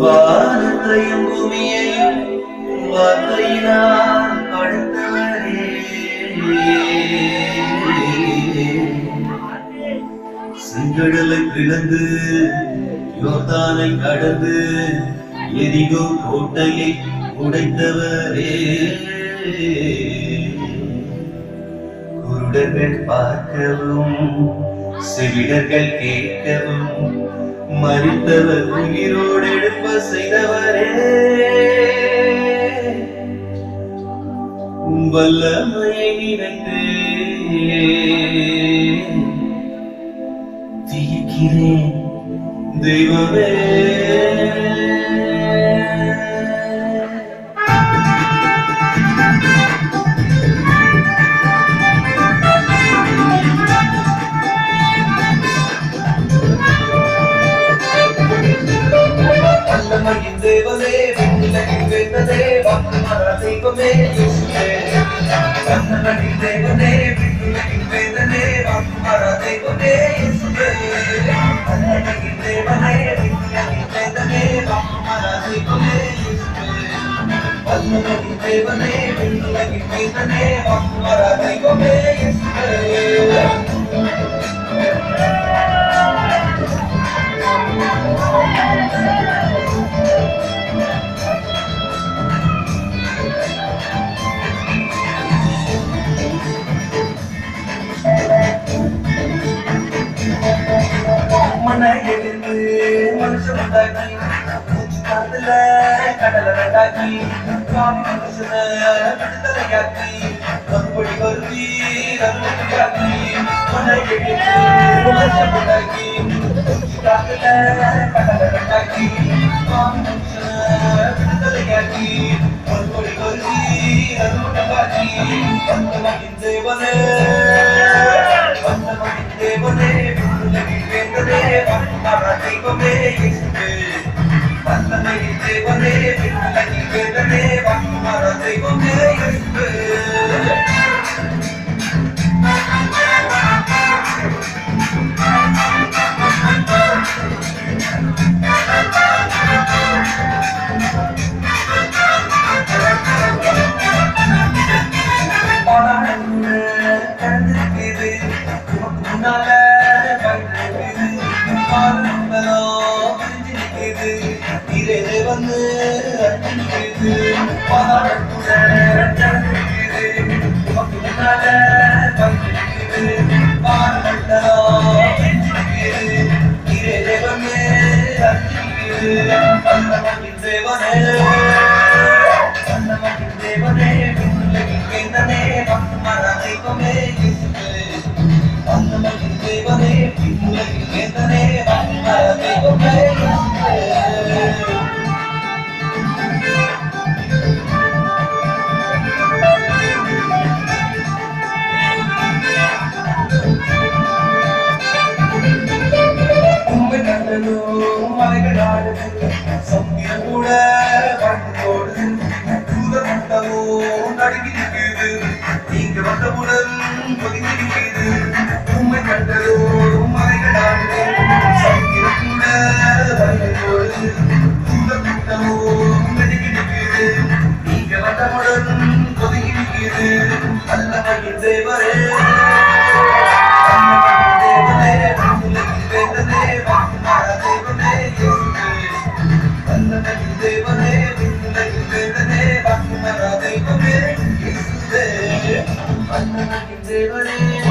வானத்தையும் பூமியையும் வார்த்தையினால் படைத்தவரே செங்கடலை கிடந்து யோர்தானை கடந்து எரிகோ கோட்டையை உடைத்தவரே. குருடர்கள் பார்க்கவும் செவிடர்கள் கேட்கவும் மறித்தவர் உயிரோடு எழுப்ப செய்தவரே உம் வல்லமையை நினைந்து தியக்கிறேன் தெய்வமே. देवदेवं महादेवमे दुष्टे कन्नडि देवने विष्णुनि वेदनेवं महादेवमे युष्टे कन्नडि देवने विष्णुनि वेदनेवं महादेवमे युष्टे कन्नडि देवने विष्णुनि वेदनेवं महादेवमे மனுஷன் உண்டாக்கி மூச்சு காத்துல கடலை ரெண்டாக்கி காவி மனுஷனை விடுதலையாக்கி மறுபடி வருவி ரகுபதியாக்கி மண்ணை எழுந்து மனுஷன் உண்டாக்கி மூச்சு காத்துல கடலை ரெண்டாக்கி காவி மனுஷனை விடுதலையாக்கி மறுபடி வருவி காலமெல்லாம் பிரிஞ்சிருக்குது. நீரே வந்து அடிச்சிருக்குது. பாடாடுன்னு கலந்திருக்குது. உனக்கு முன்னால பயந்திருக்குது. காலமெல்லாம் பிரிஞ்சிருக்குது. நீரே வந்து அடிச்சிருக்குது. வல்லமையின் தேவனே கூட வாழ்ந்து ஓடுது தூத நடுங்கி நிற்குது நீங்க வந்தவுடன் ஒதுங்கி நிற்குது உண்மை கண்டதோ மலைகள் ஆடுது கூட வாழ்ந்து ஓடுது தூத நடுங்கி நிற்குது நீங்க வந்தவுடன் ஒதுங்கி நிற்குது அல்லமையின் தேவரே தேவனே